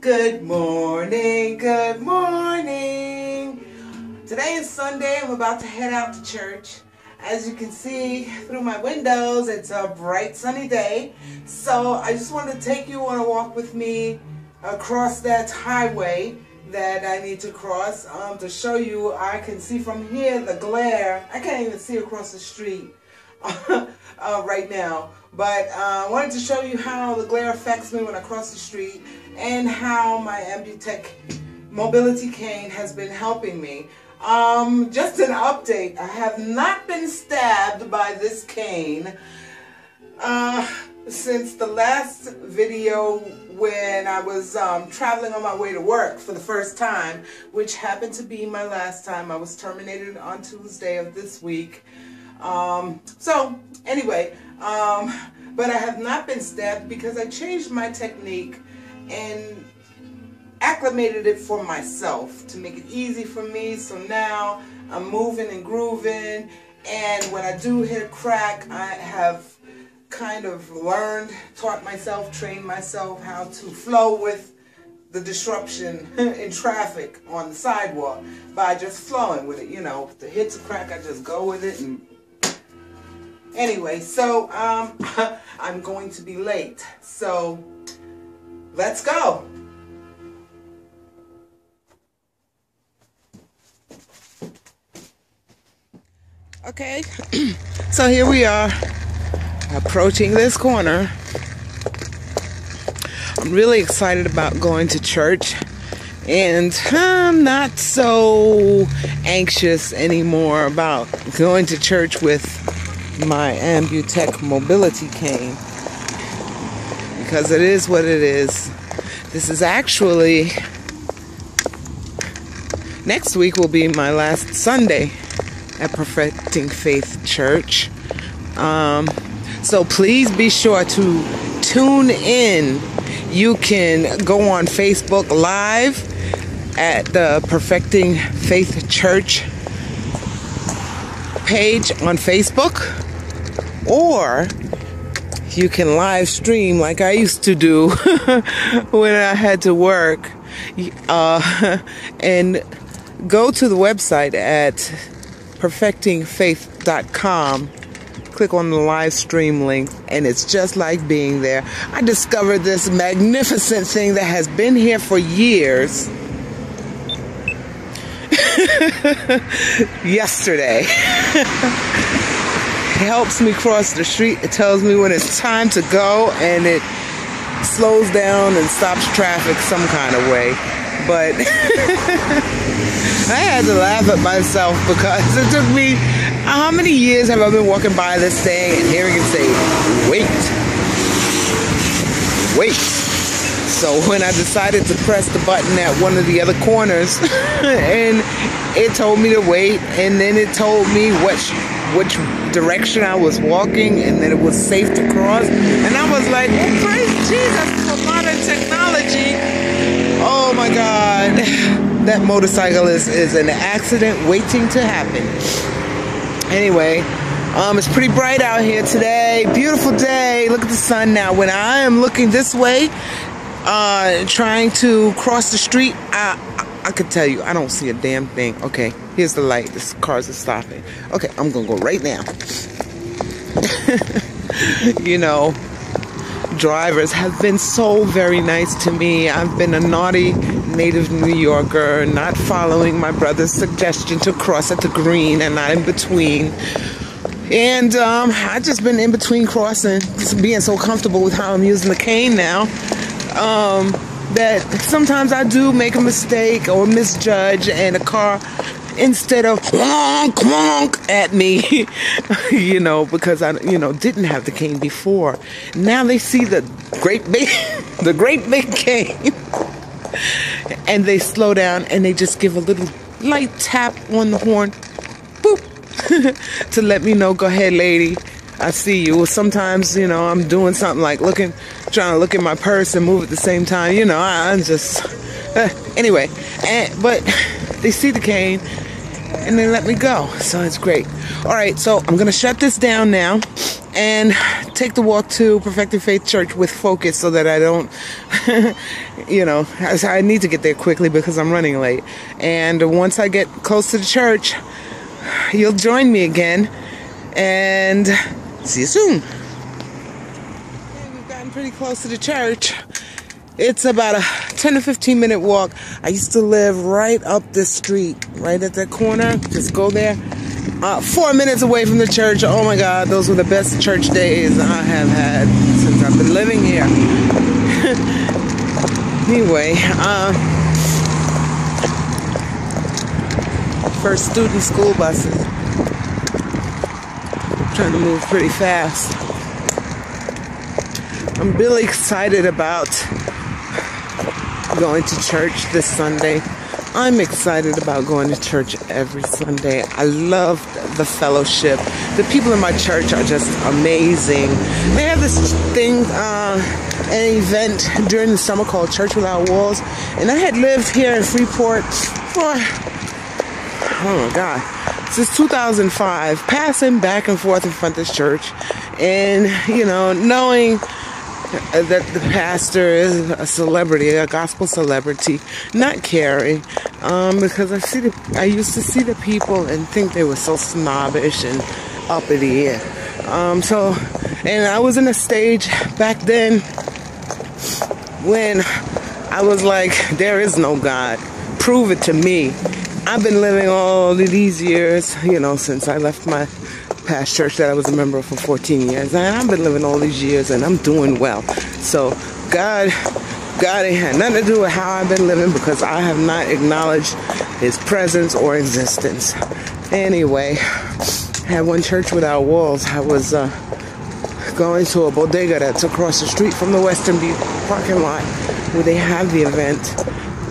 Good morning, good morning. Today is Sunday. I'm about to head out to church. As you can see through my windows, it's a bright sunny day. So I just wanted to take you on a walk with me across that highway that I need to cross um, to show you I can see from here the glare. I can't even see across the street uh, right now. But uh, I wanted to show you how the glare affects me when I cross the street and how my Ambutech mobility cane has been helping me. Um, just an update. I have not been stabbed by this cane. Uh, since the last video when I was um, traveling on my way to work for the first time, which happened to be my last time. I was terminated on Tuesday of this week. Um, so anyway, um, but I have not been stabbed because I changed my technique and acclimated it for myself to make it easy for me. So now I'm moving and grooving and when I do hit a crack, I have kind of learned, taught myself, trained myself how to flow with the disruption in traffic on the sidewalk by just flowing with it. You know, the hits a crack, I just go with it. And anyway, so um, I'm going to be late. So let's go. Okay, so here we are approaching this corner. I'm really excited about going to church and I'm not so anxious anymore about going to church with my Ambutech mobility cane because it is what it is. This is actually next week will be my last Sunday at Perfecting Faith Church. Um, so please be sure to tune in. You can go on Facebook Live at the Perfecting Faith Church page on Facebook, or you can live stream like I used to do when I had to work. Uh, and go to the website at perfectingfaith.com click on the live stream link and it's just like being there. I discovered this magnificent thing that has been here for years. Yesterday. Helps me cross the street. It tells me when it's time to go and it slows down and stops traffic some kind of way. But I had to laugh at myself because it took me how many years have I been walking by this thing and hearing it say, wait, wait. So when I decided to press the button at one of the other corners and it told me to wait and then it told me which which direction I was walking and that it was safe to cross. And I was like, oh, praise Jesus for modern technology. Oh my God. That motorcycle is, is an accident waiting to happen. Anyway, um, it's pretty bright out here today. Beautiful day. Look at the sun now. When I am looking this way, uh, trying to cross the street, I, I, could tell you, I don't see a damn thing. Okay, here's the light. This cars are stopping. Okay, I'm gonna go right now. you know, drivers have been so very nice to me. I've been a naughty native New Yorker, not following my brother's suggestion to cross at the green and not in between. And um, I've just been in between crossing, just being so comfortable with how I'm using the cane now. Um, that sometimes I do make a mistake or misjudge, and a car instead of honk honk at me, you know, because I you know didn't have the cane before. Now they see the great big the great big cane. and they slow down and they just give a little light tap on the horn. Boop. to let me know, go ahead, lady. I see you. Sometimes, you know, I'm doing something like looking, trying to look at my purse and move at the same time. You know, I, am just, uh, anyway. And, but they see the cane and they let me go. So it's great. All right, so I'm going to shut this down now and take the walk to Perfecting Faith Church with focus so that I don't, you know, I need to get there quickly because I'm running late. And once I get close to the church, you'll join me again. And see you soon. We've gotten pretty close to the church. It's about a 10 to 15 minute walk. I used to live right up the street, right at that corner. Just go there. Uh, four minutes away from the church. Oh my God, those were the best church days I have had since I've been living here. anyway, uh, first student school buses. Trying to move pretty fast. I'm really excited about going to church this Sunday. I'm excited about going to church every Sunday. I love the fellowship. The people in my church are just amazing. They have this thing, uh, an event during the summer called Church Without Walls. And I had lived here in Freeport for, oh my God, since 2005, passing back and forth in front of this church. And, you know, knowing that the pastor is a celebrity, a gospel celebrity, not caring, um, because I see the, I used to see the people and think they were so snobbish and uppity. Um, so, and I was in a stage back then when I was like, there is no God. Prove it to me. I've been living all of these years, you know, since I left my past church that I was a member of for 14 years. And I've been living all these years and I'm doing well. So God, God ain't had nothing to do with how I've been living because I have not acknowledged his presence or existence. Anyway, had one church without walls. I was uh, going to a bodega that's across the street from the Western View parking lot where they have the event.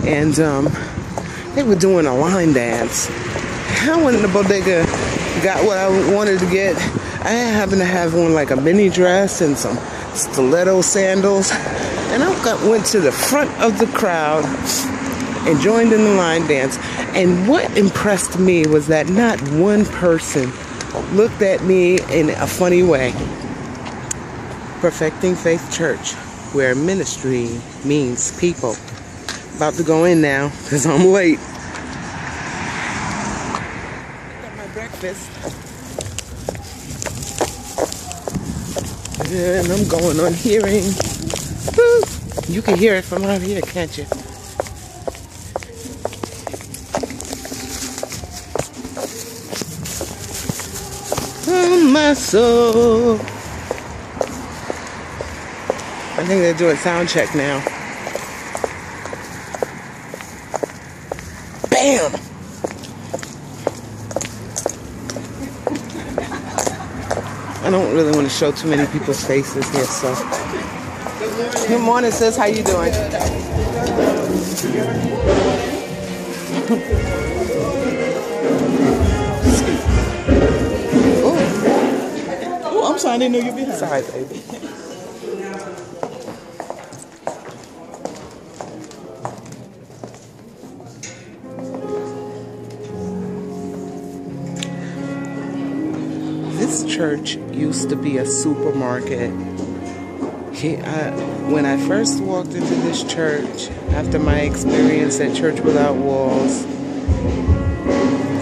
And um, they were doing a line dance. I went in the bodega got what I wanted to get. I happened to have on like a mini dress and some stiletto sandals. And I got, went to the front of the crowd and joined in the line dance. And what impressed me was that not one person looked at me in a funny way. Perfecting Faith Church, where ministry means people. About to go in now because I'm late. Breakfast. And I'm going on hearing. You can hear it from out here, can't you? Oh, my soul. I think they're doing sound check now. I don't really want to show too many people's faces here, so. Good morning. Sis. How you doing? oh, I'm sorry. I didn't know you'd be behind. Sorry, baby. This church used to be a supermarket. He, I, when I first walked into this church, after my experience at Church Without Walls,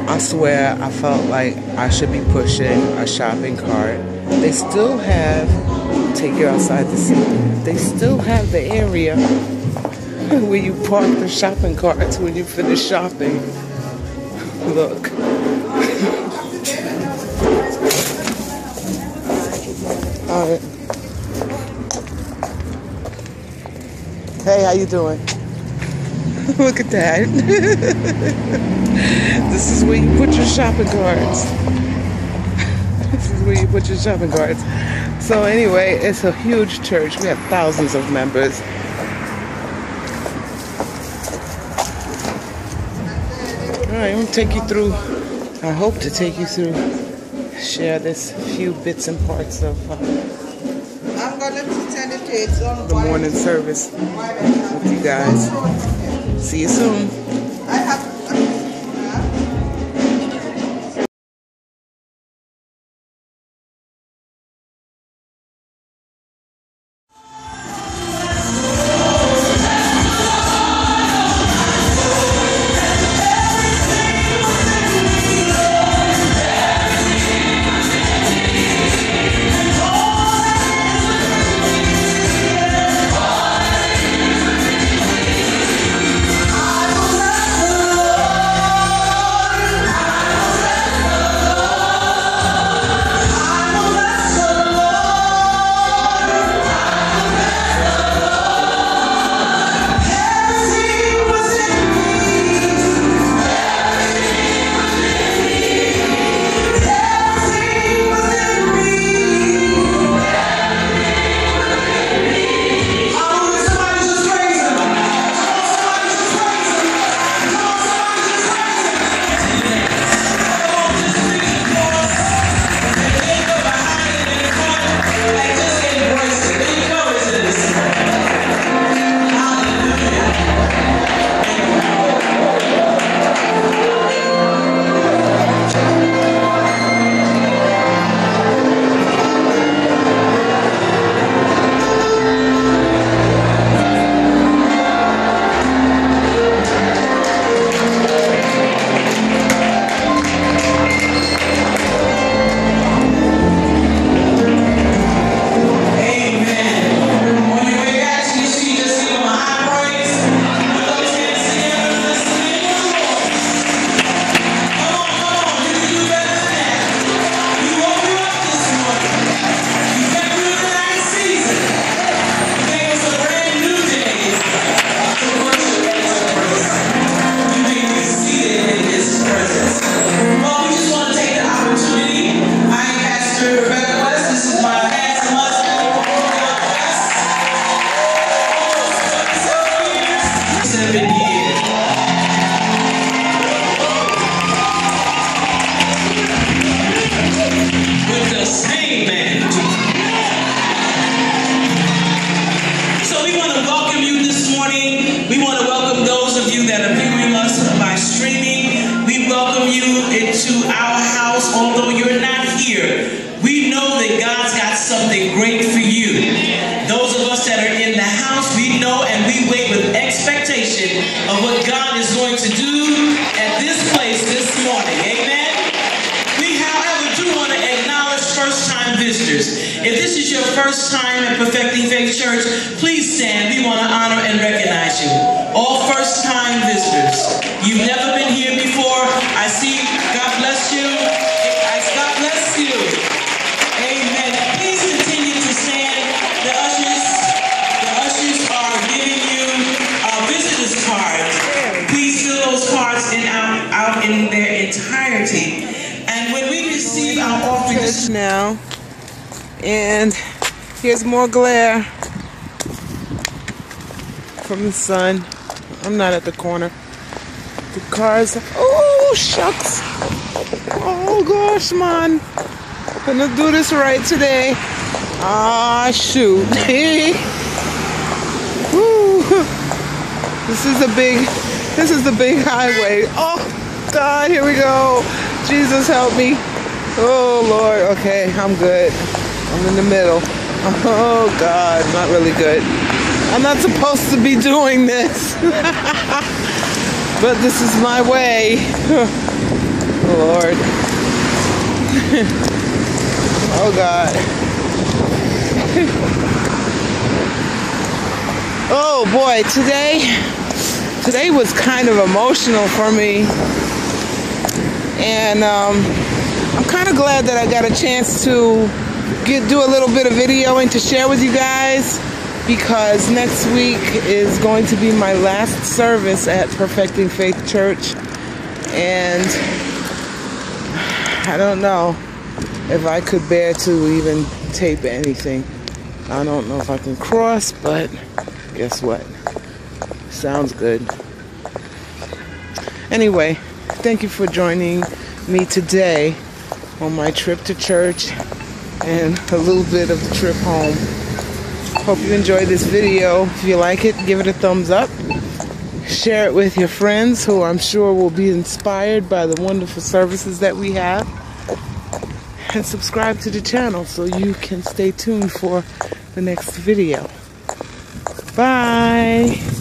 I swear I felt like I should be pushing a shopping cart. They still have, take you outside to see, they still have the area where you park the shopping carts when you finish shopping. Look. Alright. Hey, how you doing? Look at that. this is where you put your shopping carts. this is where you put your shopping carts. So anyway, it's a huge church. We have thousands of members. Alright, I'm gonna take you through I hope to take you through share this few bits and parts of uh, the morning service with you guys. See you soon. First time at Perfecting Faith Church, please stand. We want to honor and recognize you. All first time visitors. You've never been here before. I see. God bless you. God bless you. Amen. Please continue to stand. The ushers, the ushers are giving you a visitor's card. Please fill those cards in out, out in their entirety. And when we receive our offering, now, and here's more glare from the sun. I'm not at the corner. The cars. Oh shucks. Oh gosh, man. Gonna do this right today. Ah shoot. This is a big. This is the big highway. Oh God, here we go. Jesus help me. Oh Lord. Okay, I'm good. I'm in the middle. Oh God, not really good. I'm not supposed to be doing this. but this is my way. Lord. oh God. oh boy, today today was kind of emotional for me. And um, I'm kind of glad that I got a chance to get do a little bit of videoing to share with you guys because next week is going to be my last service at Perfecting Faith Church and I don't know if I could bear to even tape anything. I don't know if I can cross, but guess what? Sounds good. Anyway, thank you for joining me today on my trip to church and a little bit of the trip home. Hope you enjoyed this video. If you like it, give it a thumbs up. Share it with your friends who I'm sure will be inspired by the wonderful services that we have. And subscribe to the channel so you can stay tuned for the next video. Bye.